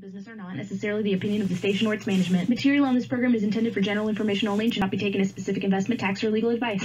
business are not necessarily the opinion of the station or its management. Material on this program is intended for general information only and should not be taken as specific investment, tax, or legal advice.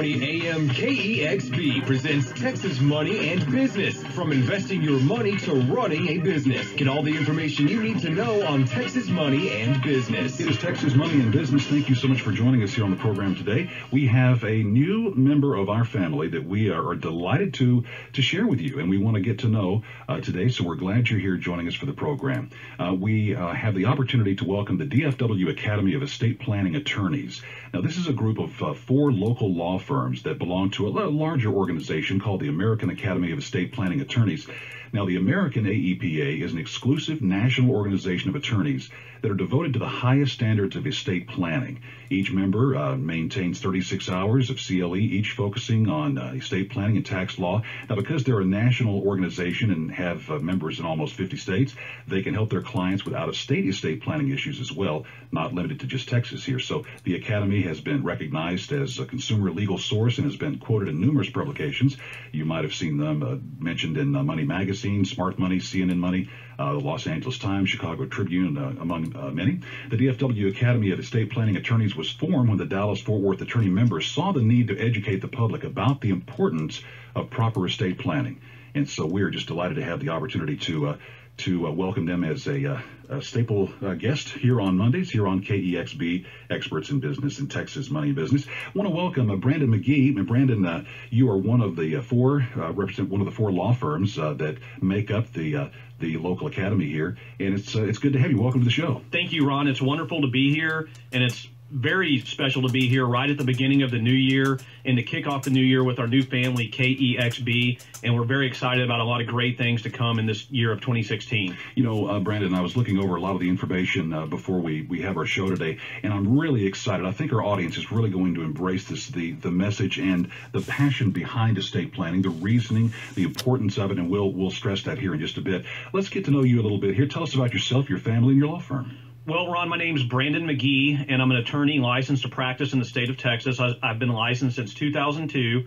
620 AM KEXB presents Texas Money and Business. From investing your money to running a business. Get all the information you need to know on Texas Money and Business. It is Texas Money and Business. Thank you so much for joining us here on the program today. We have a new member of our family that we are delighted to to share with you, and we want to get to know uh, today. So we're glad you're here joining us for the program. Uh, we uh, have the opportunity to welcome the DFW Academy of Estate Planning Attorneys. Now, this is a group of uh, four local law firms that belong to a larger organization called the American Academy of Estate Planning Attorneys. Now, the American AEPA is an exclusive national organization of attorneys that are devoted to the highest standards of estate planning. Each member uh, maintains 36 hours of CLE, each focusing on uh, estate planning and tax law. Now, because they're a national organization and have uh, members in almost 50 states, they can help their clients with out-of-state estate planning issues as well, not limited to just Texas here. So the Academy has been recognized as a consumer legal source and has been quoted in numerous publications. You might have seen them uh, mentioned in uh, Money Magazine, Smart Money, CNN Money, uh, the Los Angeles Times, Chicago Tribune, uh, among uh, many. The DFW Academy of Estate Planning Attorneys was formed when the Dallas Fort Worth attorney members saw the need to educate the public about the importance of proper estate planning. And so we're just delighted to have the opportunity to uh, to uh, welcome them as a, uh, a staple uh, guest here on Mondays, here on KEXB, Experts in Business in Texas Money Business. I want to welcome uh, Brandon McGee. And Brandon, uh, you are one of the uh, four, represent one of the four law firms that make up the the local academy here, and it's it's good to have you. Welcome to the show. Thank you, Ron. It's wonderful to be here, and it's very special to be here right at the beginning of the new year and to kick off the new year with our new family, KEXB. And we're very excited about a lot of great things to come in this year of 2016. You know, uh, Brandon, I was looking over a lot of the information uh, before we, we have our show today, and I'm really excited. I think our audience is really going to embrace this the, the message and the passion behind estate planning, the reasoning, the importance of it, and we'll, we'll stress that here in just a bit. Let's get to know you a little bit here. Tell us about yourself, your family, and your law firm. Well, Ron, my name's Brandon McGee, and I'm an attorney licensed to practice in the state of Texas. I've been licensed since 2002.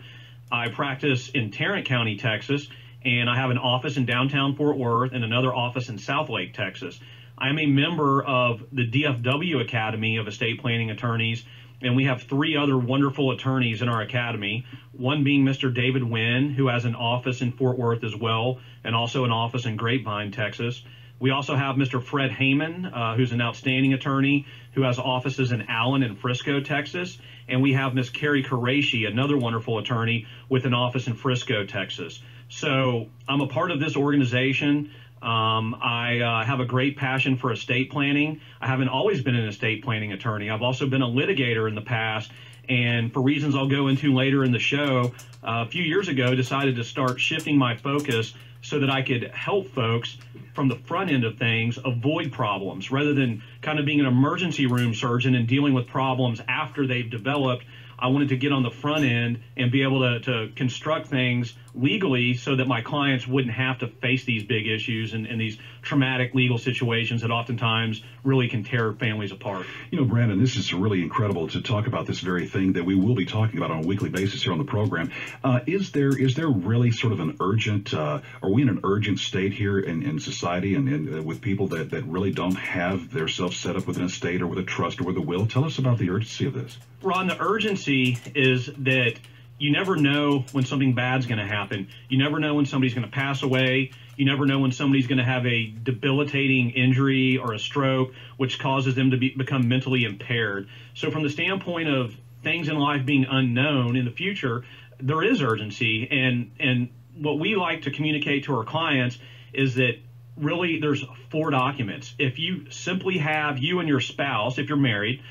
I practice in Tarrant County, Texas, and I have an office in downtown Fort Worth and another office in Southlake, Texas. I'm a member of the DFW Academy of Estate Planning Attorneys, and we have three other wonderful attorneys in our academy. One being Mr. David Wynn, who has an office in Fort Worth as well, and also an office in Grapevine, Texas. We also have Mr. Fred Heyman, uh, who's an outstanding attorney who has offices in Allen and Frisco, Texas. And we have Ms. Carrie Qureshi, another wonderful attorney with an office in Frisco, Texas. So I'm a part of this organization. Um, I uh, have a great passion for estate planning. I haven't always been an estate planning attorney. I've also been a litigator in the past. And for reasons I'll go into later in the show, uh, a few years ago decided to start shifting my focus so that I could help folks from the front end of things avoid problems rather than kind of being an emergency room surgeon and dealing with problems after they've developed. I wanted to get on the front end and be able to, to construct things legally so that my clients wouldn't have to face these big issues and, and, these traumatic legal situations that oftentimes really can tear families apart. You know, Brandon, this is really incredible to talk about this very thing that we will be talking about on a weekly basis here on the program. Uh, is there is there really sort of an urgent, uh, are we in an urgent state here in, in society and, and uh, with people that, that really don't have their self set up with an estate or with a trust or with a will? Tell us about the urgency of this. Ron, the urgency is that you never know when something bad's going to happen. You never know when somebody's going to pass away. You never know when somebody's going to have a debilitating injury or a stroke, which causes them to be, become mentally impaired. So, from the standpoint of things in life being unknown in the future, there is urgency. And, and what we like to communicate to our clients is that really there's four documents. If you simply have you and your spouse, if you're married,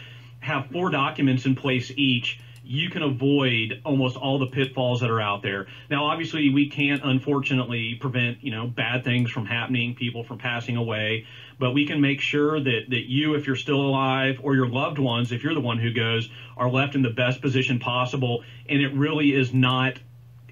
have four documents in place each, you can avoid almost all the pitfalls that are out there. Now, obviously, we can't unfortunately prevent, you know, bad things from happening, people from passing away, but we can make sure that, that you, if you're still alive, or your loved ones, if you're the one who goes, are left in the best position possible. And it really is not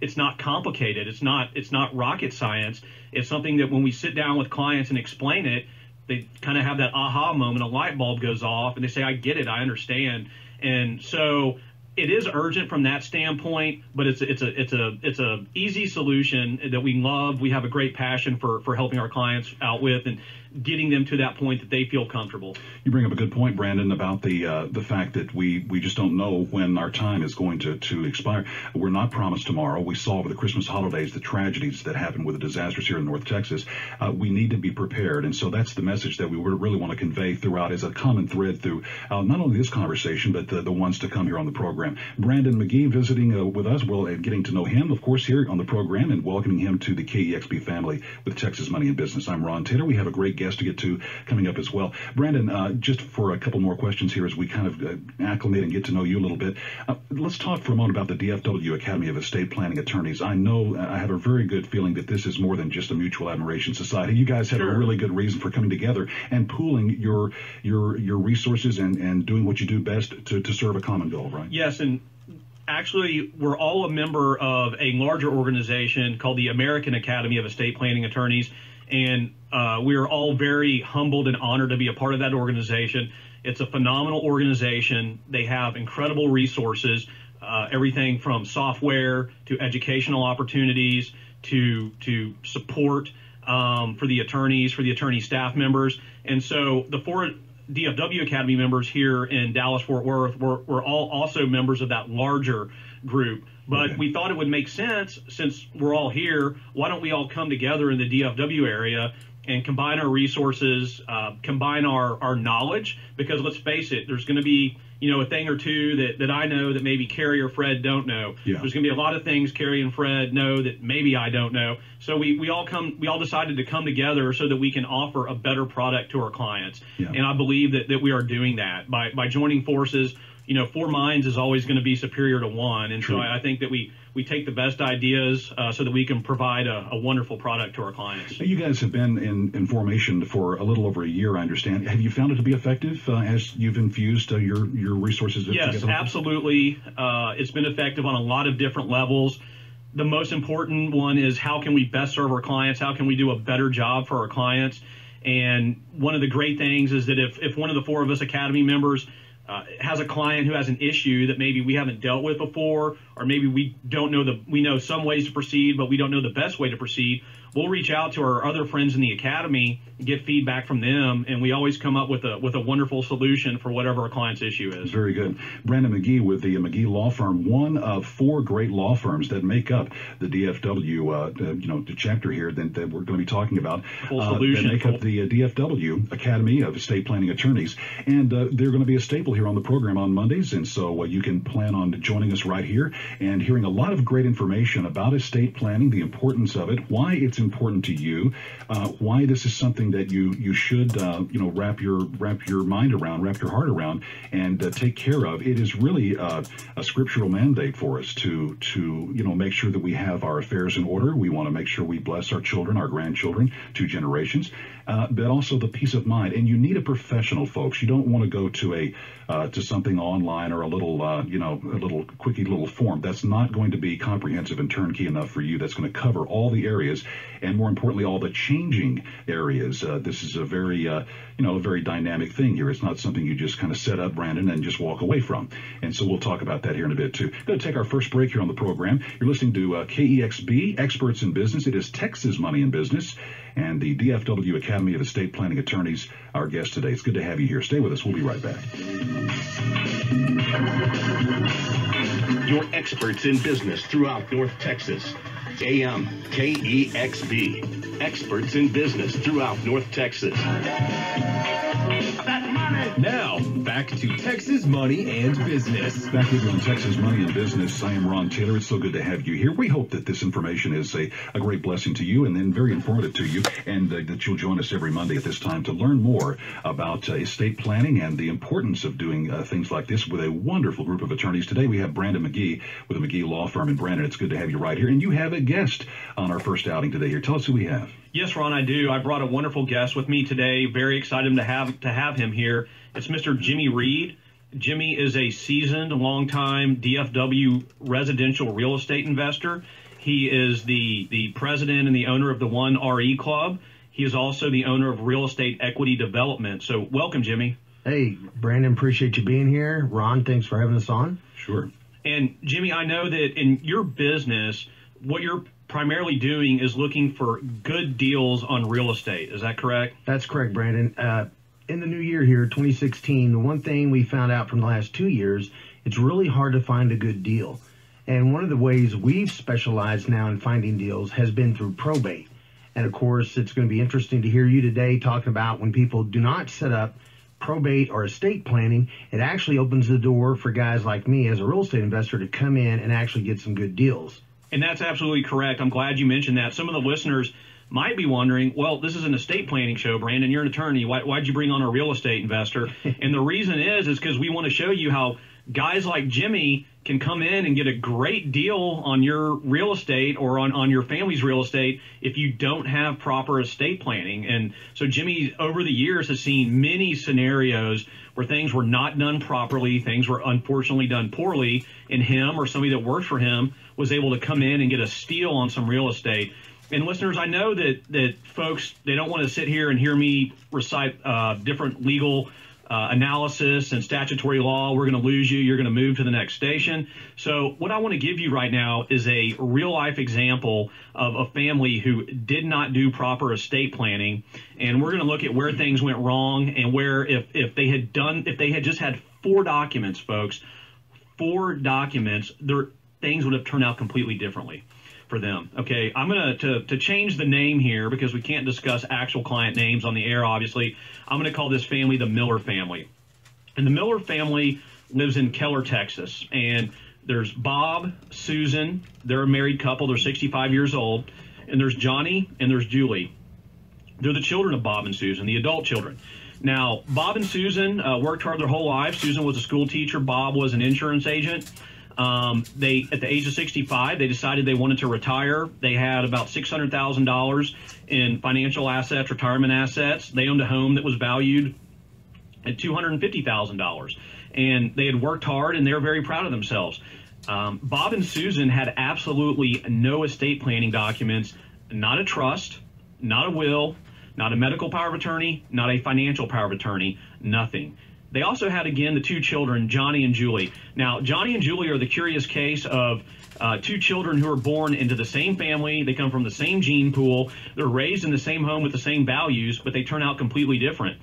it's not complicated. It's not it's not rocket science. It's something that when we sit down with clients and explain it, they kind of have that aha moment, a light bulb goes off, and they say, "I get it, I understand." And so it is urgent from that standpoint, but it's it's a it's a it's a easy solution that we love. We have a great passion for for helping our clients out with and getting them to that point that they feel comfortable. You bring up a good point, Brandon, about the uh, the fact that we we just don't know when our time is going to to expire. We're not promised tomorrow. We saw over the Christmas holidays the tragedies that happened with the disasters here in North Texas. Uh, we need to be prepared, and so that's the message that we really want to convey throughout as a common thread through uh, not only this conversation but the, the ones to come here on the program. Brandon McGee visiting uh, with us, well, and getting to know him, of course, here on the program, and welcoming him to the KEXB family with Texas Money and Business. I'm Ron Taylor. We have a great guest to get to coming up as well. Brandon, uh, just for a couple more questions here as we kind of uh, acclimate and get to know you a little bit, uh, let's talk for a moment about the DFW Academy of Estate Planning Attorneys. I know I have a very good feeling that this is more than just a mutual admiration society. You guys have Sure. a really good reason for coming together and pooling your your your resources and, and doing what you do best to, to serve a common goal, right? Yes, and actually, we're all a member of a larger organization called the American Academy of Estate Planning Attorneys, and uh, we are all very humbled and honored to be a part of that organization. It's a phenomenal organization. They have incredible resources, uh, everything from software to educational opportunities to to support um, for the attorneys, for the attorney staff members, and so the four DFW Academy members here in Dallas Fort Worth were, were all also members of that larger group. But Okay. we thought it would make sense since we're all here. Why don't we all come together in the DFW area and combine our resources, uh, combine our, our knowledge? Because let's face it, there's going to be you know a thing or two that, that I know that maybe Carrie or Fred don't know. Yeah. There's going to be a lot of things Carrie and Fred know that maybe I don't know. So we, we all come we all decided to come together so that we can offer a better product to our clients. Yeah. And I believe that, that we are doing that by by joining forces. You know, four minds is always going to be superior to one, and True. so I, I think that we we take the best ideas uh, so that we can provide a, a wonderful product to our clients. You guys have been in, in formation for a little over a year, I understand. Have you found it to be effective uh, as you've infused uh, your your resources? Yes, together? absolutely. Uh, it's been effective on a lot of different levels. The most important one is how can we best serve our clients? How can we do a better job for our clients? And one of the great things is that if, if one of the four of us Academy members uh, has a client who has an issue that maybe we haven't dealt with before, or maybe we don't know the we know some ways to proceed, but we don't know the best way to proceed. We'll reach out to our other friends in the academy, get feedback from them, and we always come up with a with a wonderful solution for whatever our client's issue is. Very good. Brandon McGee with the McGee Law Firm, one of four great law firms that make up the DFW, uh, uh, you know, the chapter here that, that we're going to be talking about. Full uh, solution, That make up the uh, DFW Academy of Estate Planning Attorneys, and uh, they're going to be a staple here on the program on Mondays, and so uh, you can plan on joining us right here and hearing a lot of great information about estate planning, the importance of it, why it's important to you, uh, why this is something that you you should uh, you know wrap your wrap your mind around, wrap your heart around, and uh, take care of. It is really uh, a scriptural mandate for us to to you know make sure that we have our affairs in order. We want to make sure we bless our children, our grandchildren, two generations, uh, but also the peace of mind. And you need a professional, folks. You don't want to go to a uh, to something online or a little uh, you know a little quickie little form. That's not going to be comprehensive and turnkey enough for you. That's going to cover all the areas, and more importantly, all the changing areas. Uh, this is a very uh, you know a very dynamic thing here. It's not something you just kind of set up, Brandon, and just walk away from. And so we'll talk about that here in a bit too. Going to take our first break here on the program. You're listening to uh, KEXB, Experts in Business. It is Texas Money in Business, and the DFW Academy of Estate Planning Attorneys. Our guest today. It's good to have you here. Stay with us. We'll be right back. Your experts in business throughout North Texas. AM KEXB. Experts in business throughout North Texas. Now, back to Texas Money and Business. Back you on Texas Money and Business. I am Ron Taylor. It's so good to have you here. We hope that this information is a, a great blessing to you and then very informative to you, and uh, that you'll join us every Monday at this time to learn more about uh, estate planning and the importance of doing uh, things like this with a wonderful group of attorneys. Today we have Brandon McGee with the McGee Law Firm. And Brandon, it's good to have you right here. And you have a guest on our first outing today here. Tell us who we have. Yes, Ron, I do. I brought a wonderful guest with me today. Very excited to have to have him here. It's Mr. Jimmy Reed. Jimmy is a seasoned, longtime DFW residential real estate investor. He is the the president and the owner of the One RE Club. He He is also the owner of Real Estate Equity Development. So, welcome, Jimmy. Hey, Brandon, appreciate you being here. Ron, thanks for having us on. Sure. And Jimmy, I know that in your business, what you're primarily doing is looking for good deals on real estate. Is that correct? That's correct, Brandon. Uh, in the new year here, 2016, the one thing we found out from the last two years, it's really hard to find a good deal. And one of the ways we've specialized now in finding deals has been through probate. And of course, it's going to be interesting to hear you today talking about when people do not set up probate or estate planning, it actually opens the door for guys like me as a real estate investor to come in and actually get some good deals. And that's absolutely correct. I'm glad you mentioned that. Some of the listeners might be wondering, well, this is an estate planning show, Brandon. You're an attorney. Why, why'd you bring on a real estate investor? and the reason is, is because we want to show you how guys like Jimmy can come in and get a great deal on your real estate or on, on your family's real estate if you don't have proper estate planning. And so Jimmy, over the years, has seen many scenarios where things were not done properly, things were unfortunately done poorly, and him or somebody that worked for him was able to come in and get a steal on some real estate. And listeners, I know that that folks they don't want to sit here and hear me recite uh, different legal uh, analysis and statutory law. We're going to lose you. You're going to move to the next station. So what I want to give you right now is a real life example of a family who did not do proper estate planning, and we're going to look at where things went wrong and where if if they had done if they had just had four documents, folks, four documents, their things would have turned out completely differently for them. Okay, I'm gonna to to change the name here because we can't discuss actual client names on the air. Obviously, I'm gonna call this family the Miller family, and the Miller family lives in Keller, Texas, and there's Bob, Susan. They're a married couple. They're 65 years old, and there's Johnny and there's Julie. They're the children of Bob and Susan, the adult children. Now, Bob and Susan uh, worked hard their whole life. Susan was a school teacher. Bob was an insurance agent. Um, they, at the age of 65, they decided they wanted to retire. They had about $600,000 in financial assets, retirement assets. They owned a home that was valued at $250,000. And they had worked hard and they were very proud of themselves. Um, Bob and Susan had absolutely no estate planning documents, not a trust, not a will, not a medical power of attorney, not a financial power of attorney, nothing. They also had again the two children, Johnny and Julie. Now, Johnny and Julie are the curious case of uh, two children who are born into the same family. They come from the same gene pool. They're raised in the same home with the same values, but they turn out completely different.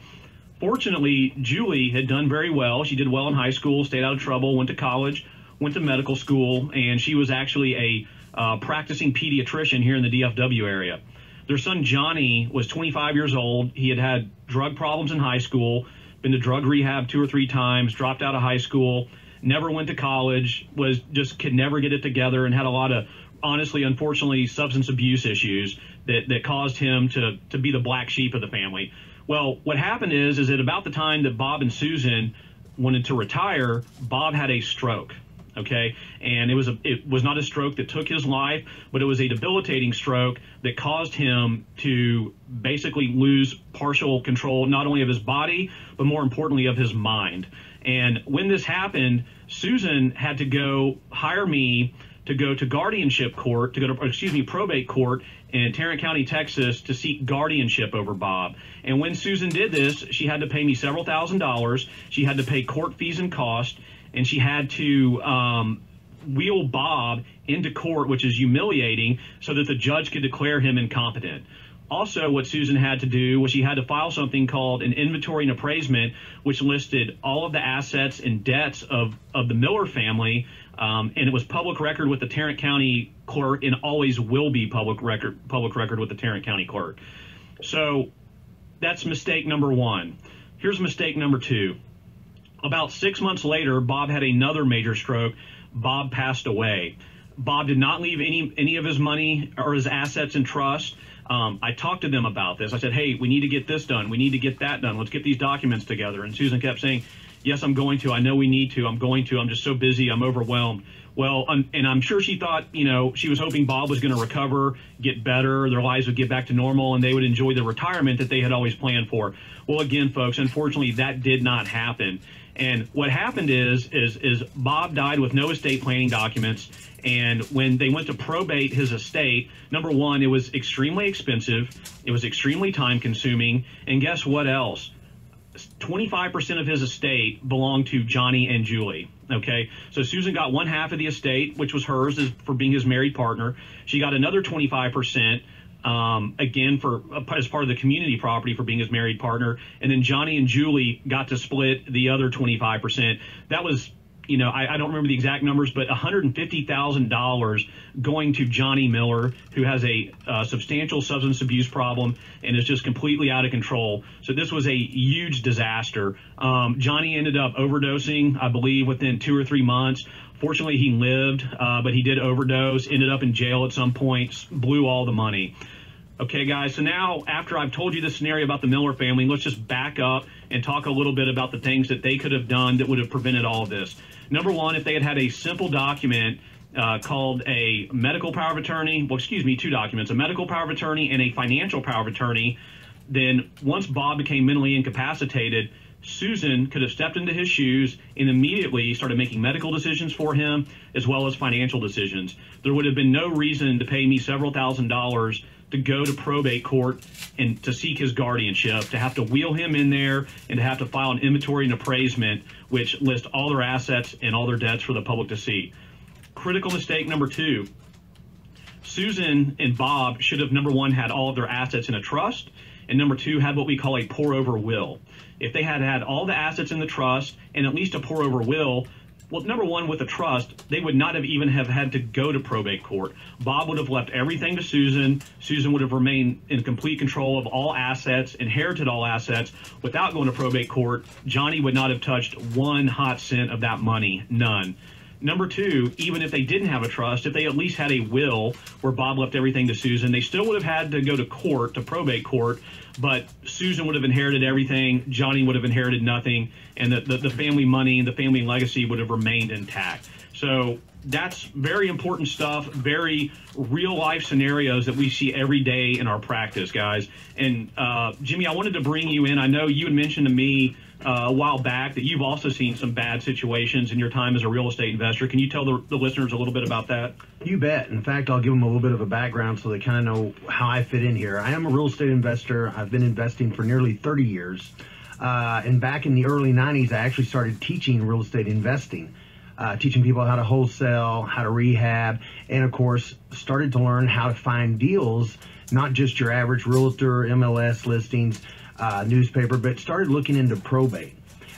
Fortunately, Julie had done very well. She did well in high school, stayed out of trouble, went to college, went to medical school, and she was actually a uh, practicing pediatrician here in the DFW area. Their son Johnny was 25 years old. He had had drug problems in high school, been to drug rehab two or three times, dropped out of high school, never went to college, was just could never get it together, and had a lot of honestly, unfortunately, substance abuse issues that, that caused him to, to be the black sheep of the family. Well, what happened is, is at about the time that Bob and Susan wanted to retire, Bob had a stroke. Okay, and it was a it was not a stroke that took his life, but it was a debilitating stroke that caused him to basically lose partial control not only of his body but more importantly of his mind. And when this happened, Susan had to go hire me to go to guardianship court, to go to, excuse me, probate court in Tarrant County, Texas, to seek guardianship over Bob. And when Susan did this, she had to pay me several thousand dollars. She had to pay court fees and costs, and she had to um, wheel Bob into court, which is humiliating, so that the judge could declare him incompetent. Also, what Susan had to do was she had to file something called an inventory and appraisement, which listed all of the assets and debts of, of the Miller family um, and it was public record with the Tarrant County clerk and always will be public record public record with the Tarrant County clerk. So that's mistake number one. Here's mistake number two. About six months later, Bob had another major stroke. Bob passed away. Bob did not leave any any of his money or his assets in trust. Um, I talked to them about this. I said, "Hey, we need to get this done. We need to get that done. Let's get these documents together." And Susan kept saying, Yes, I'm going to. I know we need to. I'm going to. I'm just so busy. I'm overwhelmed. Well, um, and I'm sure she thought, you know, she was hoping Bob was going to recover, get better, their lives would get back to normal, and they would enjoy the retirement that they had always planned for. Well, again, folks, unfortunately, that did not happen. And what happened is, is, is Bob died with no estate planning documents. And when they went to probate his estate, number one, it was extremely expensive. It was extremely time consuming. And guess what else? 25% of his estate belonged to Johnny and Julie. Okay. So Susan got one half of the estate, which was hers for being his married partner. She got another 25%. Um, again, for as part of the community property for being his married partner, and then Johnny and Julie got to split the other 25%. That was you know, I, I, don't remember the exact numbers, but $150,000 going to Johnny Miller, who has a uh, substantial substance abuse problem and is just completely out of control. So this was a huge disaster. Um, Johnny ended up overdosing, I believe, within two or three months. Fortunately, he lived, uh, but he did overdose, ended up in jail at some point, blew all the money. Okay, guys, so now after I've told you the scenario about the Miller family, let's just back up and talk a little bit about the things that they could have done that would have prevented all of this. Number one, if they had had a simple document uh, called a medical power of attorney, well, excuse me, two documents, a medical power of attorney and a financial power of attorney, then once Bob became mentally incapacitated, Susan could have stepped into his shoes and immediately started making medical decisions for him as well as financial decisions. There would have been no reason to pay me several thousand dollars to go to probate court and to seek his guardianship, to have to wheel him in there and to have to file an inventory and appraisement, which lists all their assets and all their debts for the public to see. Critical mistake number two. Susan and Bob should have, number one, had all of their assets in a trust, and number two, had what we call a pour over will. If they had had all the assets in the trust and at least a pour over will, well, number one, with a trust, they would not have even have had to go to probate court. Bob would have left everything to Susan. Susan would have remained in complete control of all assets, inherited all assets without going to probate court. Johnny would not have touched one hot cent of that money, none. Number two, even if they didn't have a trust, if they at least had a will where Bob left everything to Susan, they still would have had to go to court, to probate court, but Susan would have inherited everything, Johnny would have inherited nothing, and the, the, the family money and the family legacy would have remained intact. So that's very important stuff, very real life scenarios that we see every day in our practice, guys. And uh, Jimmy, I wanted to bring you in. I know you had mentioned to me uh, a while back that you've also seen some bad situations in your time as a real estate investor. Can you tell the, the listeners a little bit about that? You bet. In fact, I'll give them a little bit of a background so they kind of know how I fit in here. I am a real estate investor. I've been investing for nearly 30 years. Uh, and back in the early 90s, I actually started teaching real estate investing. Uh, teaching people how to wholesale, how to rehab, and of course, started to learn how to find deals, not just your average realtor, MLS listings, uh, newspaper, but started looking into probate.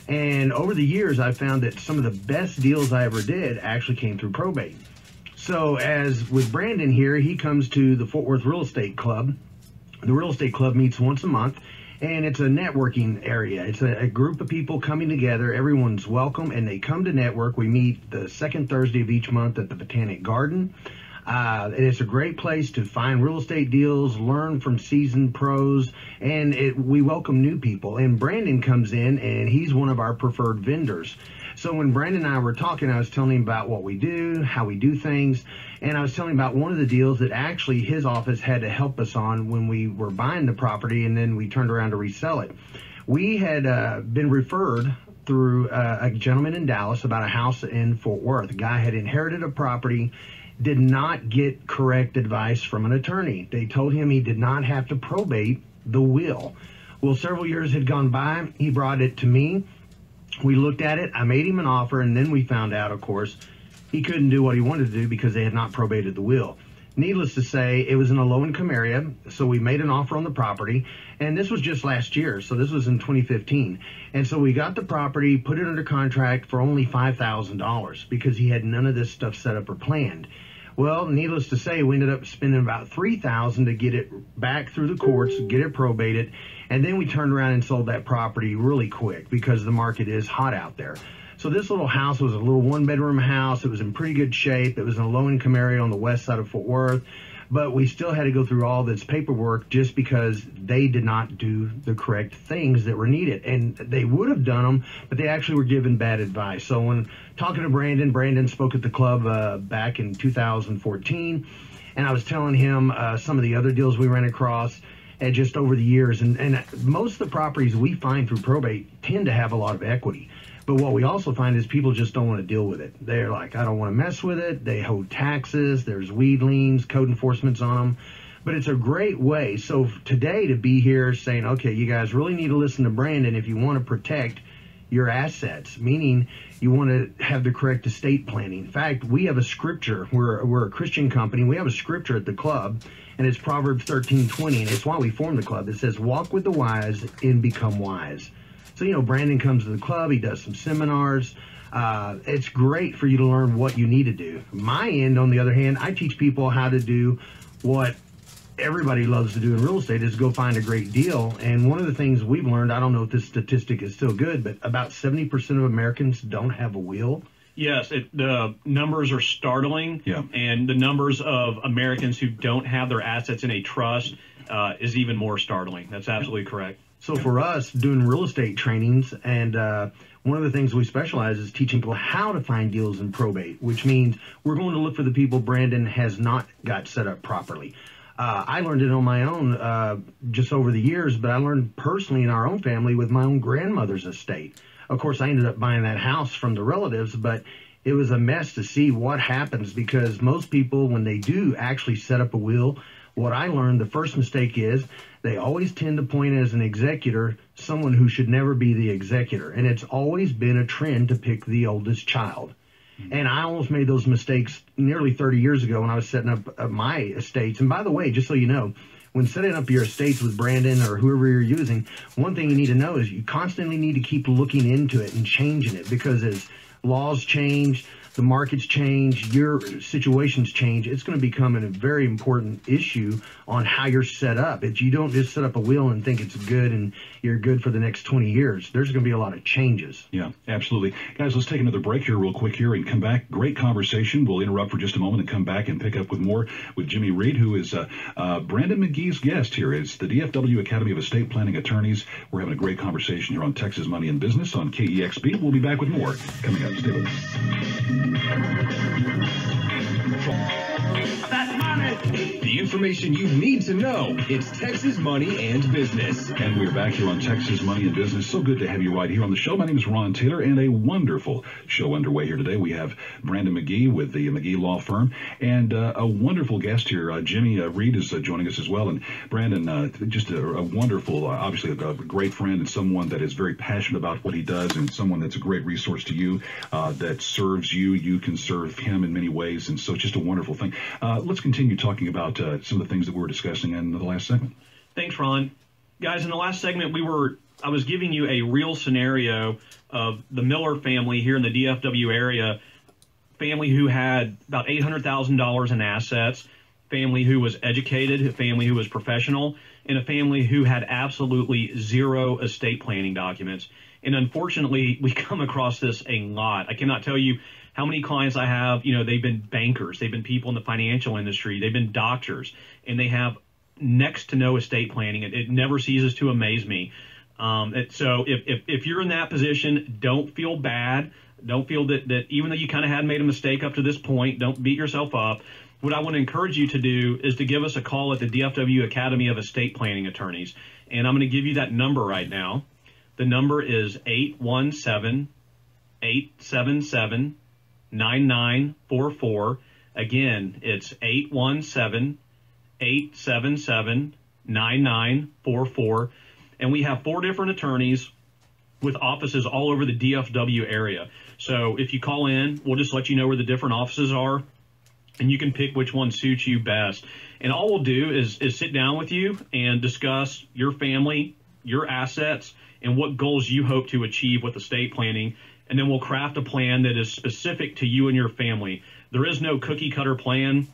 And over the years, I found that some of the best deals I ever did actually came through probate. So, as with Brandon here, he comes to the Fort Worth Real Estate Club. The Real Estate Club meets once a month, and it's a networking area. It's a, a, group of people coming together. Everyone's welcome, and they come to network. We meet the second Thursday of each month at the Botanic Garden. Uh, it's a great place to find real estate deals, learn from seasoned pros, and it, we welcome new people. And Brandon comes in, and he's one of our preferred vendors. So when Brandon and I were talking, I was telling him about what we do, how we do things, and I was telling him about one of the deals that actually his office had to help us on when we were buying the property, and then we turned around to resell it. We had uh, been referred through uh, a gentleman in Dallas about a house in Fort Worth. A guy had inherited a property did not get correct advice from an attorney. They told him he did not have to probate the will. Well, several years had gone by. He brought it to me. We looked at it. I made him an offer, and then we found out, of course, he couldn't do what he wanted to do because they had not probated the will. Needless to say, it was in a low income area, so we made an offer on the property, and this was just last year, so this was in 2015. And so we got the property, put it under contract for only $5,000 because he had none of this stuff set up or planned. Well, needless to say, we ended up spending about three thousand to get it back through the courts, get it probated, and then we turned around and sold that property really quick because the market is hot out there. So this little house was a little one-bedroom house. It was in pretty good shape. It was in a low-income area on the west side of Fort Worth. but we still had to go through all this paperwork just because they did not do the correct things that were needed. And they would have done them, but they actually were given bad advice. So when talking to Brandon, Brandon spoke at the club uh, back in 2014, and I was telling him uh, some of the other deals we ran across. And just over the years, and, and most of the properties we find through probate tend to have a lot of equity. But what we also find is people just don't want to deal with it. They're like, I don't want to mess with it. They hold taxes. There's weed liens, code enforcement's on them. But it's a great way. So today to be here saying, okay, you guys really need to listen to Brandon if you want to protect your assets, meaning you want to have the correct estate planning. In fact, we have a scripture. We're, we're a Christian company. We have a scripture at the club, and it's Proverbs 13:20, and it's why we formed the club. It says, "Walk with the wise and become wise." So you know, Brandon comes to the club. He does some seminars. Uh, it's great for you to learn what you need to do. My end, on the other hand, I teach people how to do what everybody loves to do in real estate is go find a great deal. And one of the things we've learned, I don't know if this statistic is still good, but about 70% of Americans don't have a will. Yes, it, the numbers are startling. Yeah. And the numbers of Americans who don't have their assets in a trust uh, is even more startling. That's absolutely correct. So for us, doing real estate trainings, and uh, one of the things we specialize is teaching people how to find deals in probate, which means we're going to look for the people Brandon has not got set up properly. Uh, I learned it on my own uh, just over the years, but I learned personally in our own family with my own grandmother's estate. Of course, I ended up buying that house from the relatives, but it was a mess to see what happens because most people, when they do actually set up a will, what I learned, the first mistake is they always tend to point as an executor someone who should never be the executor. And it's always been a trend to pick the oldest child. And I almost made those mistakes nearly 30 years ago when I was setting up uh, my estates. And by the way, just so you know, when setting up your estates with Brandon or whoever you're using, one thing you need to know is you constantly need to keep looking into it and changing it because as laws change, the markets change, your situations change, it's going to become a very important issue on how you're set up. It's, you don't just set up a wheel and think it's good and you're good for the next 20 years. There's going to be a lot of changes. Yeah, absolutely. Guys, let's take another break here real quick here and come back. Great conversation. We'll interrupt for just a moment and come back and pick up with more with Jimmy Reed, who is uh, uh, Brandon McGee's guest here. It's the DFW Academy of Estate Planning Attorneys. We're having a great conversation here on Texas Money and Business on KEXB. We'll be back with more coming up. Stay with us. Money. The information you need to know. It's Texas Money and Business. And we're back here on Texas Money and Business. So good to have you right here on the show. My name is Ron Taylor, and a wonderful show underway here today. We have Brandon McGee with the McGee Law Firm, and uh, a wonderful guest here. Uh, Jimmy uh, Reed is uh, joining us as well. And Brandon, uh, just a, a wonderful, uh, obviously a, a great friend, and someone that is very passionate about what he does, and someone that's a great resource to you that serves you. You can serve him in many ways, and so it's just a wonderful thing. Let's continue talking about uh, some of the things that we were discussing in the last segment. Thanks, Ron. Guys, in the last segment, we were I was giving you a real scenario of the Miller family here in the DFW area, family who had about eight hundred thousand dollars in assets, family who was educated, a family who was professional, and a family who had absolutely zero estate planning documents. And unfortunately, we come across this a lot. I cannot tell you how many clients I have, you know, they've been bankers, they've been people in the financial industry, they've been doctors, and they have next to no estate planning. It, it never ceases to amaze me. Um, it, so if, if, if you're in that position, don't feel bad. Don't feel that, that even though you kind of had made a mistake up to this point, don't beat yourself up. What I want to encourage you to do is to give us a call at the DFW Academy of Estate Planning Attorneys. And I'm going to give you that number right now. The number is 817 877 9944. Again, it's 817 877 9944. And we have four different attorneys with offices all over the DFW area. So if you call in, we'll just let you know where the different offices are and you can pick which one suits you best. And all we'll do is, is sit down with you and discuss your family, your assets, and what goals you hope to achieve with estate planning. And then we'll craft a plan that is specific to you and your family. There is no cookie cutter plan.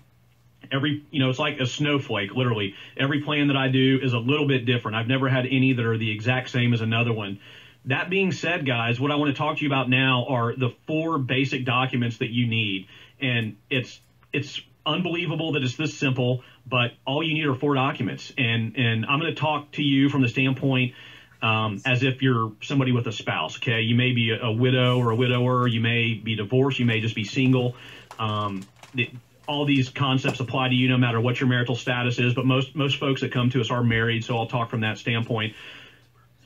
Every, you know, it's like a snowflake, literally. Every plan that I do is a little bit different. I've never had any that are the exact same as another one. That being said, guys, what I want to talk to you about now are the four basic documents that you need. And it's it's unbelievable that it's this simple, but all you need are four documents. And and I'm going to talk to you from the standpoint um, as if you're somebody with a spouse. Okay, you may be a, widow or a widower. You may be divorced. You may just be single. Um, the, all these concepts apply to you no matter what your marital status is. But most most folks that come to us are married, so I'll talk from that standpoint.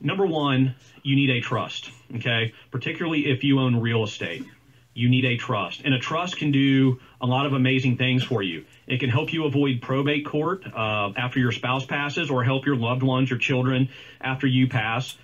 Number one, you need a trust. Okay, particularly if you own real estate you need a trust. And a trust can do a lot of amazing things for you. It can help you avoid probate court uh, after your spouse passes or help your loved ones, your children, after you pass.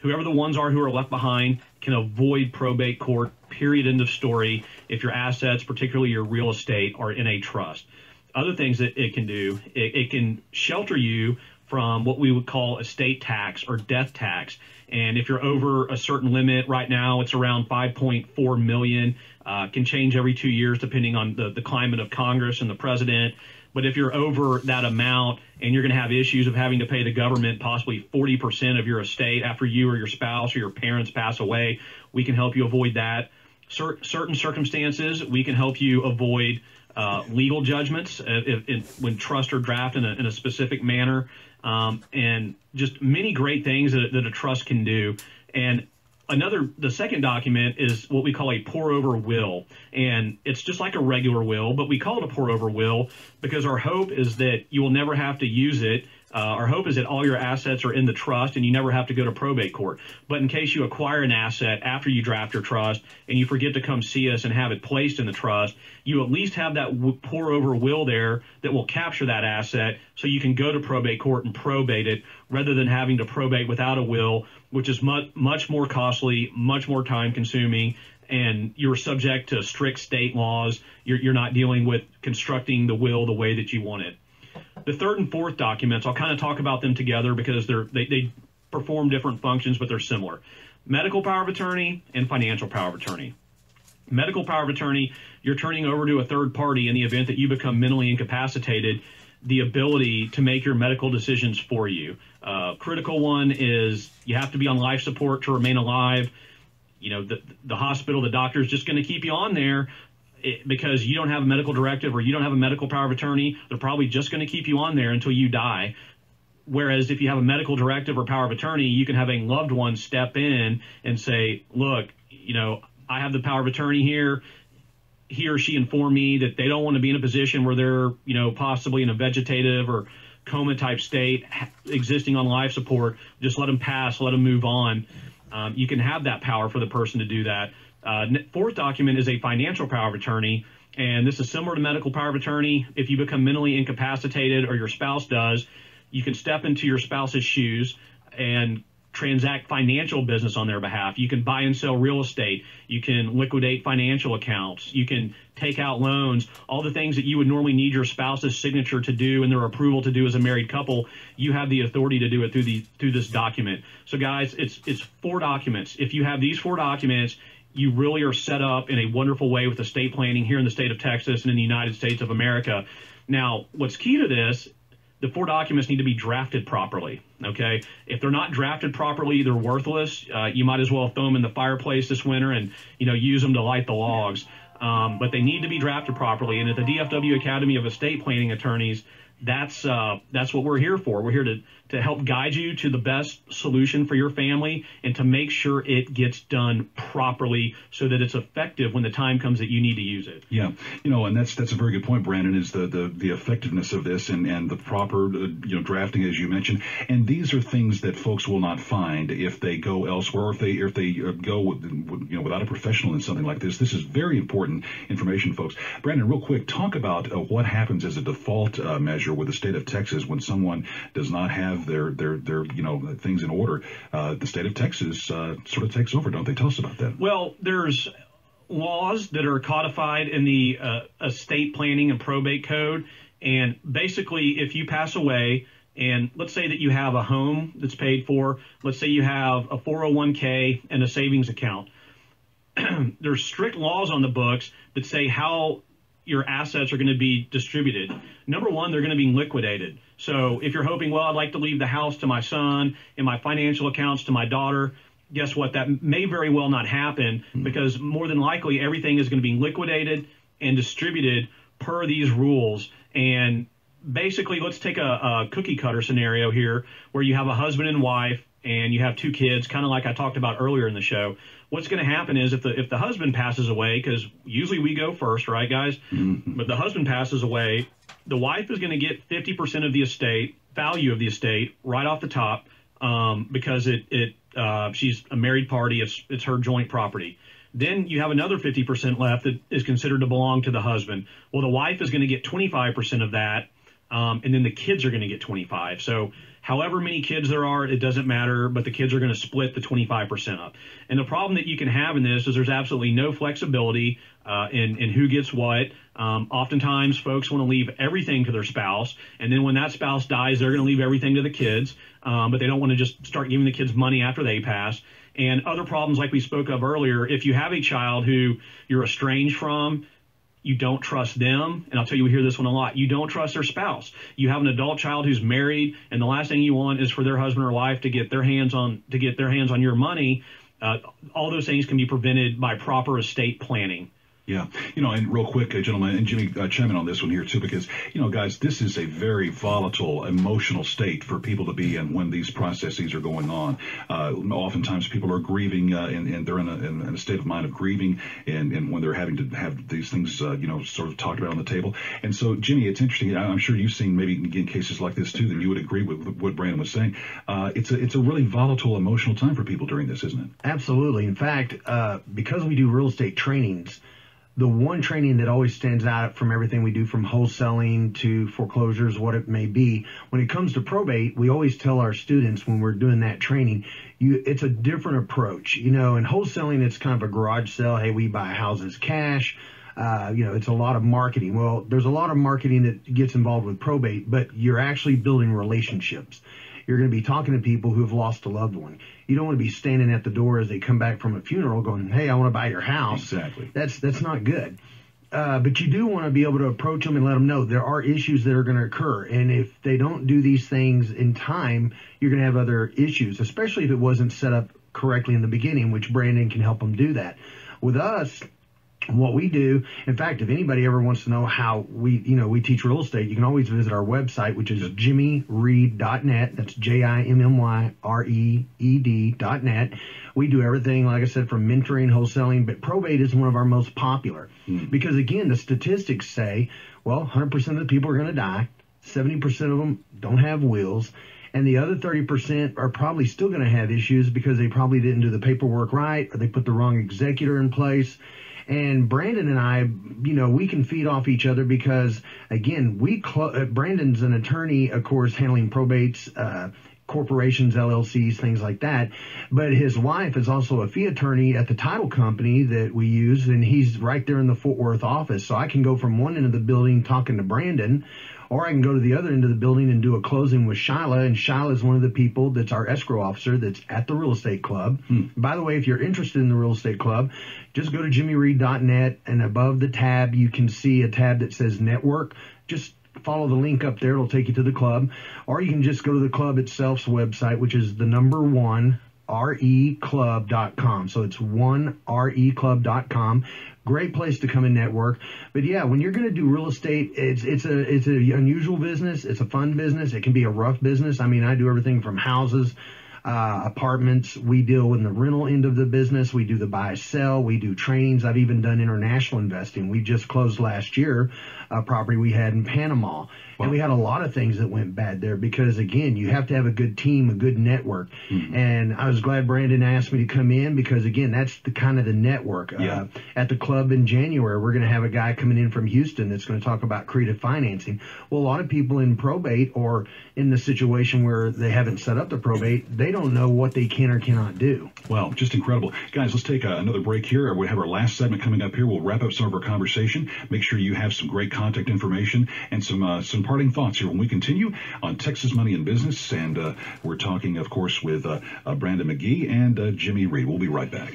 Whoever the ones are who are left behind can avoid probate court, period, end of story, if your assets, particularly your real estate, are in a trust. Other things that it can do, it, it can shelter you from what we would call estate tax or death tax. And if you're over a certain limit right now, it's around 5.4 million. Uh, can change every two years depending on the, the climate of Congress and the president. But if you're over that amount and you're going to have issues of having to pay the government possibly 40% of your estate after you or your spouse or your parents pass away, we can help you avoid that. Cer- certain circumstances, we can help you avoid uh, legal judgments uh, if, if, when trusts are drafted in a, in a specific manner um, and just many great things that, that a trust can do. And another the second document is what we call a pour over will and it's just like a regular will but we call it a pour over will because our hope is that you will never have to use it uh, our hope is that all your assets are in the trust and you never have to go to probate court. But in case you acquire an asset after you draft your trust and you forget to come see us and have it placed in the trust, you at least have that w- pour over will there that will capture that asset so you can go to probate court and probate it rather than having to probate without a will, which is much, much more costly, much more time consuming, and you're subject to strict state laws. You're, you're not dealing with constructing the will the way that you want it. The third and fourth documents, I'll kind of talk about them together because they're they, they perform different functions, but they're similar. Medical power of attorney and financial power of attorney. Medical power of attorney, you're turning over to a third party in the event that you become mentally incapacitated the ability to make your medical decisions for you. Uh, critical one is you have to be on life support to remain alive. You know, the, the hospital, the doctor is just going to keep you on there it, because you don't have a medical directive or you don't have a medical power of attorney, they're probably just going to keep you on there until you die. Whereas if you have a medical directive or power of attorney, you can have a loved one step in and say, look, you know, I have the power of attorney here. He or she informed me that they don't want to be in a position where they're, you know, possibly in a vegetative or coma type state, existing on life support. Just let them pass, let them move on. Um, you can have that power for the person to do that. Uh, fourth document is a financial power of attorney, and this is similar to medical power of attorney. If you become mentally incapacitated or your spouse does, you can step into your spouse's shoes and transact financial business on their behalf. You can buy and sell real estate. You can liquidate financial accounts. You can take out loans. All the things that you would normally need your spouse's signature to do and their approval to do as a married couple, you have the authority to do it through the through this document. So guys, it's it's four documents. If you have these four documents, you really are set up in a wonderful way with estate planning here in the state of Texas and in the United States of America. Now, what's key to this, the four documents need to be drafted properly. Okay, if they're not drafted properly, they're worthless. Uh, you might as well throw them in the fireplace this winter and you know use them to light the logs. Um, but they need to be drafted properly. And at the DFW Academy of Estate Planning Attorneys, that's uh, that's what we're here for. We're here to to help guide you to the best solution for your family and to make sure it gets done properly so that it's effective when the time comes that you need to use it. Yeah, you know, and that's that's a very good point, Brandon. Is the the, the effectiveness of this and and the proper uh, you know drafting as you mentioned. And these are things that folks will not find if they go elsewhere or if they if they uh, go with, you know without a professional in something like this. This is very important information, folks. Brandon, real quick, talk about uh, what happens as a default uh, measure with the state of Texas when someone does not have their their their you know things in order. Uh, the state of Texas uh, sort of takes over, don't they? Tell us about that. Well, there's laws that are codified in the uh, estate planning and probate code, and basically, if you pass away. And let's say that you have a home that's paid for. Let's say you have a 401k and a savings account. There's strict laws on the books that say how your assets are going to be distributed. Number one, they're going to be liquidated. So if you're hoping, well, I'd like to leave the house to my son and my financial accounts to my daughter, guess what? That may very well not happen mm-hmm. because more than likely everything is going to be liquidated and distributed per these rules. And basically, let's take a, a cookie cutter scenario here where you have a husband and wife and you have two kids, kind of like I talked about earlier in the show. What's going to happen is if the if the husband passes away, because usually we go first, right, guys? But the husband passes away, the wife is going to get 50% of the estate value of the estate right off the top um, because it it uh, she's a married party. It's it's her joint property. Then you have another 50% left that is considered to belong to the husband. Well, the wife is going to get 25% of that, um, and then the kids are going to get 25. So however many kids there are, it doesn't matter, but the kids are going to split the 25% up. And the problem that you can have in this is there's absolutely no flexibility uh, in, in who gets what. Um, oftentimes, folks want to leave everything to their spouse, and then when that spouse dies, they're going to leave everything to the kids, um, but they don't want to just start giving the kids money after they pass. And other problems, like we spoke of earlier, if you have a child who you're estranged from, you don't trust them. And I'll tell you, we hear this one a lot. You don't trust their spouse. You have an adult child who's married, and the last thing you want is for their husband or wife to get their hands on to get their hands on your money. Uh, all those things can be prevented by proper estate planning. Yeah, you know, and real quick, uh, gentlemen, and Jimmy, uh, chime in on this one here too, because you know, guys, this is a very volatile, emotional state for people to be in when these processes are going on. Uh, oftentimes, people are grieving, uh, and, and they're in a, in a state of mind of grieving, and, and when they're having to have these things, uh, you know, sort of talked about on the table. And so, Jimmy, it's interesting. I'm sure you've seen maybe in cases like this too, that you would agree with what Brandon was saying. Uh, it's a it's a really volatile, emotional time for people during this, isn't it? Absolutely. In fact, uh, because we do real estate trainings, the one training that always stands out from everything we do from wholesaling to foreclosures, what it may be, when it comes to probate, we always tell our students when we're doing that training, you it's a different approach. You know, in wholesaling, it's kind of a garage sale. Hey, we buy houses cash. Uh, you know, it's a lot of marketing. Well, there's a lot of marketing that gets involved with probate, but you're actually building relationships. You're going to be talking to people who have lost a loved one. You don't want to be standing at the door as they come back from a funeral going, "Hey, I want to buy your house." Exactly. That's that's not good. Uh, but you do want to be able to approach them and let them know there are issues that are going to occur. And if they don't do these things in time, you're going to have other issues, especially if it wasn't set up correctly in the beginning, which Brandon can help them do that. With us, what we do, in fact, if anybody ever wants to know how we, you know, we teach real estate, you can always visit our website, which is jimmyreed.net. That's J-I-M-M-Y-R-E-E-D dot net. We do everything, like I said, from mentoring, wholesaling, but probate is one of our most popular hmm. because again, the statistics say, well, 100% of the people are going to die. 70% of them don't have wills. And the other 30% are probably still going to have issues because they probably didn't do the paperwork right or they put the wrong executor in place. And Brandon and I, you know, we can feed off each other because, again, we clo- uh, Brandon's an attorney, of course, handling probates, uh, corporations, LLCs, things like that. But his wife is also a fee attorney at the title company that we use, and he's right there in the Fort Worth office. So I can go from one end of the building talking to Brandon, or I can go to the other end of the building and do a closing with Shyla. And Shyla is one of the people that's our escrow officer that's at the real estate club. Hmm. By the way, if you're interested in the real estate club, just go to jimmyreed.net and above the tab, you can see a tab that says network. Just follow the link up there. It'll take you to the club. Or you can just go to the club itself's website, which is the number one reclub.com. So it's one reclub.com. Great place to come and network. But yeah, when you're going to do real estate, it's it's a it's an unusual business. It's a fun business. It can be a rough business. I mean, I do everything from houses uh, apartments. We deal in the rental end of the business. We do the buy sell. We do trainings. I've even done international investing. We just closed last year a property we had in Panama. And we had a lot of things that went bad there because again, you have to have a good team, a good network. And I was glad Brandon asked me to come in because again, that's the kind of the network. Yeah. Uh, at the club in January, we're going to have a guy coming in from Houston that's going to talk about creative financing. Well, a lot of people in probate or in the situation where they haven't set up the probate, they don't know what they can or cannot do. Well, just incredible. Guys, let's take uh, another break here. We have our last segment coming up here. We'll wrap up some of our conversation. Make sure you have some great contact information and some uh, some parting thoughts here when we continue on Texas Money and Business. And uh, we're talking, of course, with uh, uh, Brandon McGee and uh, Jimmy Reed. We'll be right back.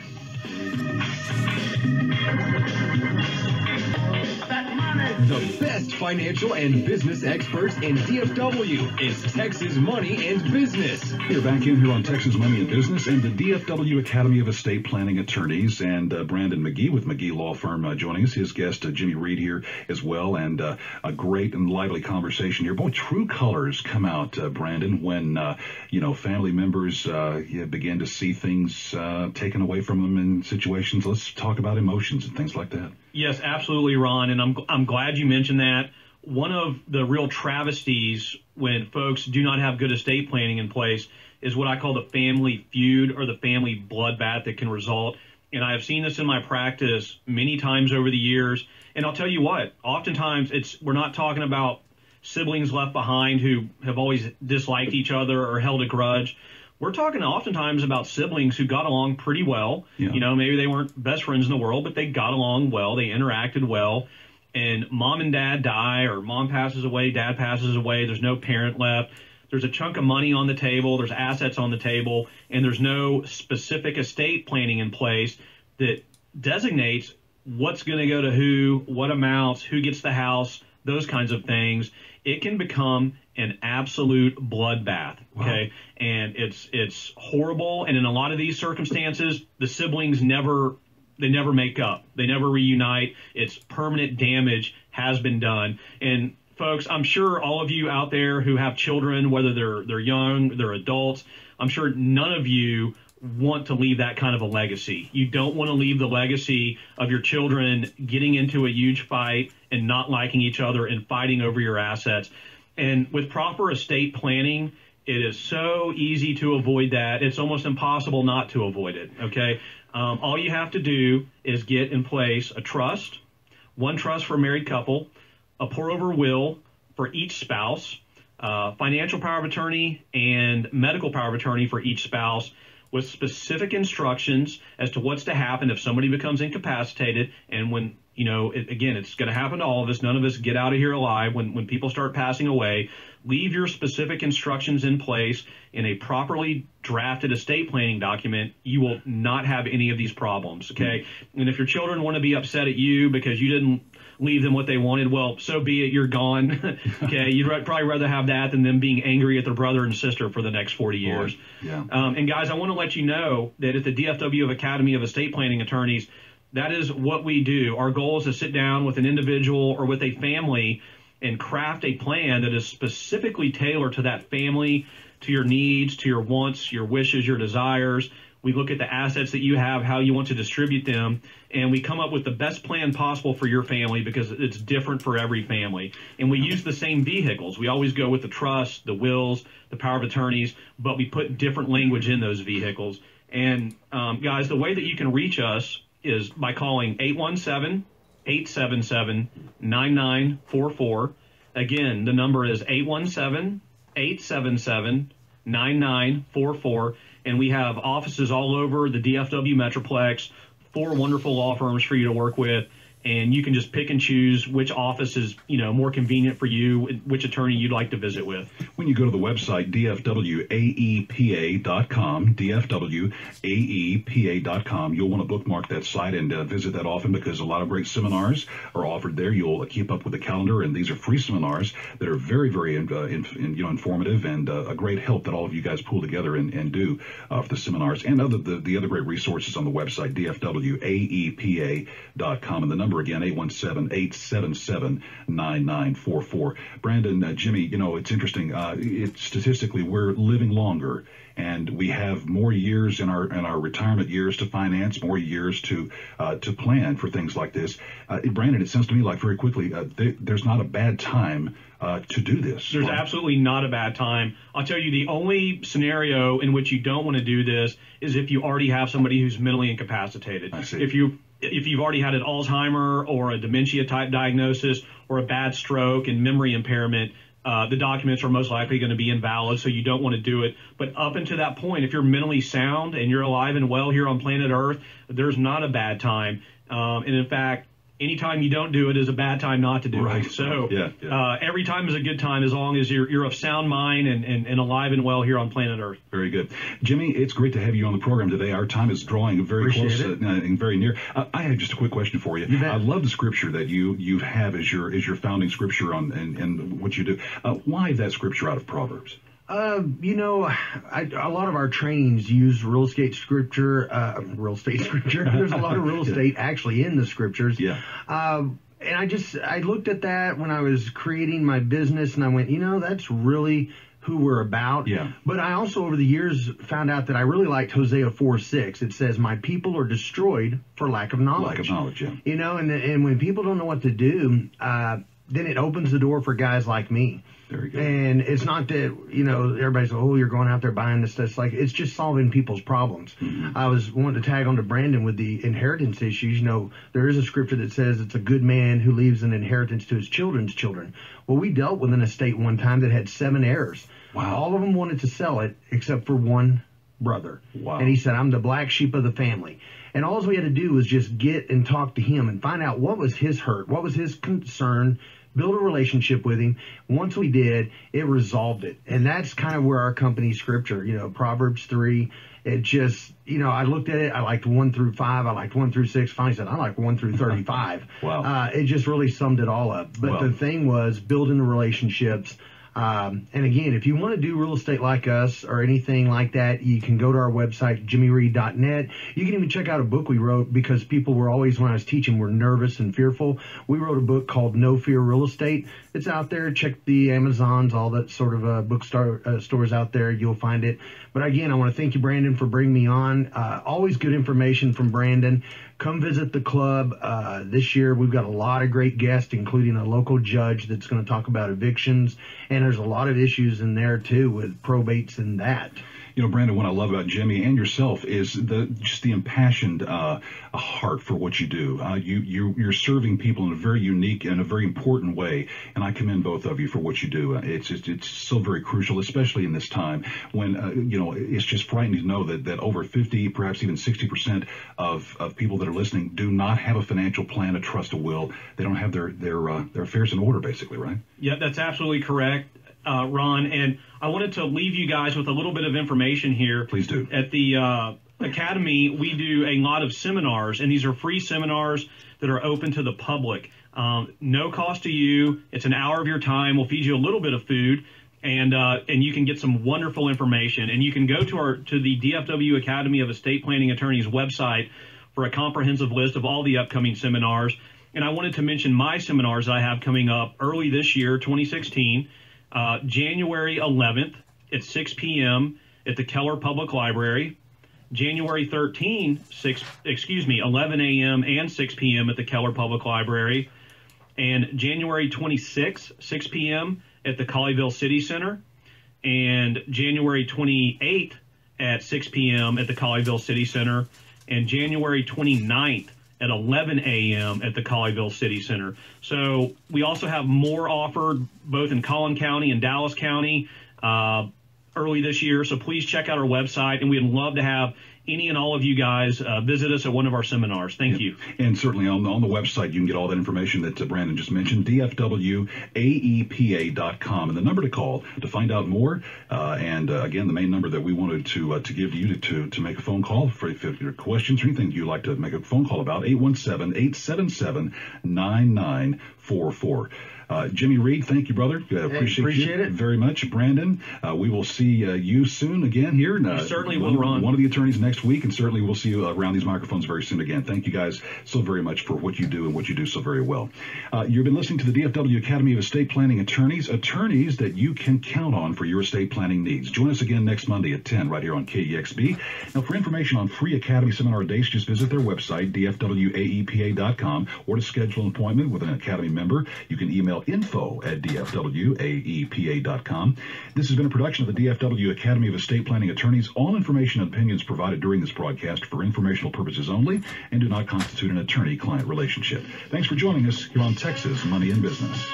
That money The best financial and business experts in DFW is Texas Money and Business. We're back in here on Texas Money and Business and the DFW Academy of Estate Planning Attorneys and uh, Brandon McGee with McGee Law Firm uh, joining us. His guest, uh, Jimmy Reed, here as well, and uh, a great and lively conversation here. Boy, true colors come out, uh, Brandon, when uh, you know family members uh, you begin to see things uh, taken away from them in situations. Let's talk about emotions and things like that. Yes, absolutely, Ron. And I'm, I'm glad you mentioned that. One of the real travesties when folks do not have good estate planning in place is what I call the family feud or the family bloodbath that can result. And I have seen this in my practice many times over the years. And I'll tell you what, oftentimes it's we're not talking about siblings left behind who have always disliked each other or held a grudge we're talking oftentimes about siblings who got along pretty well. Yeah. You know, maybe they weren't best friends in the world, but they got along well. They interacted well. And mom and dad die, or mom passes away, dad passes away. There's no parent left. There's a chunk of money on the table. There's assets on the table, and there's no specific estate planning in place that designates what's going to go to who, what amounts, who gets the house, those kinds of things. It can become an absolute bloodbath. Okay, and it's it's horrible. And in a lot of these circumstances, the siblings never they never make up. They never reunite. It's permanent damage has been done. And folks, I'm sure all of you out there who have children, whether they're they're young, they're adults, I'm sure none of you want to leave that kind of a legacy. You don't want to leave the legacy of your children getting into a huge fight and not liking each other and fighting over your assets. And with proper estate planning, it is so easy to avoid that. It's almost impossible not to avoid it. Okay. Um, all you have to do is get in place a trust, one trust for a married couple, a pour over will for each spouse, uh, financial power of attorney, and medical power of attorney for each spouse with specific instructions as to what's to happen if somebody becomes incapacitated. And when you know it, again it's going to happen to all of us. None of us get out of here alive when when people start passing away leave your specific instructions in place in a properly drafted estate planning document you will not have any of these problems okay and if your children want to be upset at you because you didn't leave them what they wanted well so be it you're gone okay you'd probably rather have that than them being angry at their brother and sister for the next 40 years yeah. um, and guys, I want to let you know that at the DFW of Academy of Estate Planning Attorneys, that is what we do. Our goal is to sit down with an individual or with a family and craft a plan that is specifically tailored to that family, to your needs, to your wants, your wishes, your desires. We look at the assets that you have, how you want to distribute them, and we come up with the best plan possible for your family because it's different for every family. And we use the same vehicles. We always go with the trust, the wills, the power of attorneys, but we put different language in those vehicles. And um, guys, the way that you can reach us is by calling 817 877 9944. Again, the number is 817 877 9944. And we have offices all over the DFW Metroplex, four wonderful law firms for you to work with. And you can just pick and choose which office is, you know, more convenient for you, which attorney you'd like to visit with. When you go to the website, dfwaepa.com, dfwaepa.com, you'll want to bookmark that site and uh, visit that often because a lot of great seminars are offered there. You'll uh, keep up with the calendar, and these are free seminars that are very, very uh, in, in, you know, informative and uh, a great help that all of you guys pull together and, and do uh, for the seminars and other the, the other great resources on the website, dfwaepa.com. And the number again, 817-877-9944. Brandon, uh, Jimmy, you know, it's interesting. Uh, it, statistically, we're living longer and we have more years in our in our retirement years to finance, more years to uh, to plan for things like this. Uh, Brandon, it sounds to me like very quickly uh, there, there's not a bad time uh, to do this. There's Right? absolutely not a bad time. I'll tell you the only scenario in which you don't want to do this is if you already have somebody who's mentally incapacitated. I see. If you if you've already had an Alzheimer or a dementia type diagnosis or a bad stroke and memory impairment, uh, the documents are most likely going to be invalid, so you don't want to do it. But up until that point, if you're mentally sound and you're alive and well here on planet Earth, there's not a bad time. Um, and in fact, anytime you don't do it is a bad time not to do Right. it. So Yeah, yeah. Uh, every time is a good time as long as you're, you're of sound mind and, and, and alive and well here on planet Earth. Very good. Jimmy, it's great to have you on the program today. Our time is drawing very Appreciate close it. uh, and very near. Uh, I have just a quick question for you. You bet. I love the scripture that you you have as your as your founding scripture on and, and what you do. Uh, why that scripture out of Proverbs? Uh, you know, I, a lot of our trainings use real estate scripture, uh, real estate scripture. There's a lot of real estate actually in the scriptures. Yeah. Um, and I just I looked at that when I was creating my business, and I went, you know, that's really who we're about. Yeah. But I also over the years found out that I really liked Hosea 4 6. It says, My people are destroyed for lack of knowledge. Lack of knowledge, yeah. You know, and and when people don't know what to do, uh, then it opens the door for guys like me. Very good. And it's not that you know everybody's oh you're going out there buying this stuff. It's like it's just solving people's problems. Mm-hmm. I was wanting to tag on to Brandon with the inheritance issues. You know there is a scripture that says it's a good man who leaves an inheritance to his children's children. Well, we dealt with an estate one time that had seven heirs. Wow. All of them wanted to sell it except for one brother. Wow. And he said, I'm the black sheep of the family. And all we had to do was just get and talk to him and find out what was his hurt, what was his concern, build a relationship with him. Once we did, it resolved it. And that's kind of where our company scripture, you know, Proverbs 3, it just, you know, I looked at it, I liked 1 through 5, I liked 1 through 6, finally said, I like 1 through 35. Wow. Uh, it just really summed it all up. But the thing was building the relationships. Um, and again, if you want to do real estate like us or anything like that, you can go to our website, jimmyreed.net. You can even check out a book we wrote because people were always, when I was teaching, were nervous and fearful. We wrote a book called No Fear Real Estate. It's out there. Check the Amazons, all that sort of uh, bookstore uh, stores out there. You'll find it. But again, I want to thank you, Brandon, for bringing me on. Uh, always good information from Brandon. Come visit the club. Uh, this year, we've got a lot of great guests, including a local judge that's going to talk about evictions. And there's a lot of issues in there, too, with probates and that. You know, Brandon, what I love about Jimmy and yourself is the just the impassioned uh, heart for what you do. Uh, you you you're serving people in a very unique and a very important way, and I commend both of you for what you do. Uh, It's it's so very crucial, especially in this time when uh, you know it's just frightening to know that that over 50, perhaps even 60 percent of of people that are listening do not have a financial plan, a trust, a will. They don't have their their uh, their affairs in order, basically, right? Yeah, that's absolutely correct, uh, Ron. And I wanted to leave you guys with a little bit of information here. Please do. At the uh, Academy, we do a lot of seminars, and these are free seminars that are open to the public. Um, no cost to you. It's an hour of your time. We'll feed you a little bit of food, and uh, and you can get some wonderful information. And you can go to our to the DFW Academy of Estate Planning Attorneys website for a comprehensive list of all the upcoming seminars. And I wanted to mention my seminars I have coming up early this year, 2016, uh, January 11th at 6 p.m. at the Keller Public Library. January 13, 6, excuse me, 11 a.m. and 6 p.m. at the Keller Public Library. And January 26, 6 p.m. at the Colleyville City Center. And January 28th at 6 p.m. at the Colleyville City Center. And January 29th at 11 a.m. at the Colleyville City Center. So we also have more offered both in Collin County and Dallas County uh, early this year. So please check out our website, and we'd love to have any and all of you guys uh, visit us at one of our seminars. Thank you. And certainly on, on the website, you can get all that information that uh, Brandon just mentioned, dfwaepa.com. And the number to call to find out more, uh, and uh, again, the main number that we wanted to uh, to give you to, to, to make a phone call for if your questions or anything you'd like to make a phone call about, 817-877-9944. Uh, Jimmy Reed, thank you, brother. Uh, appreciate, appreciate it. very much. Brandon, uh, we will see uh, you soon again here. Uh, certainly one, will, Ron. One of the attorneys next week, and certainly we'll see you around these microphones very soon again. Thank you guys so very much for what you do and what you do so very well. Uh, you've been listening to the DFW Academy of Estate Planning Attorneys, attorneys that you can count on for your estate planning needs. Join us again next Monday at 10 right here on KEXB. Now, for information on free Academy seminar dates, just visit their website, dfwaepa.com, or to schedule an appointment with an Academy member, you can email info at dfwaepa.com. This has been a production of the DFW Academy of Estate Planning Attorneys. All information and opinions provided during this broadcast for informational purposes only and do not constitute an attorney-client relationship. Thanks for joining us here on Texas Money and Business.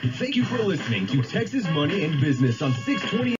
Thank you for listening to Texas Money and Business on 620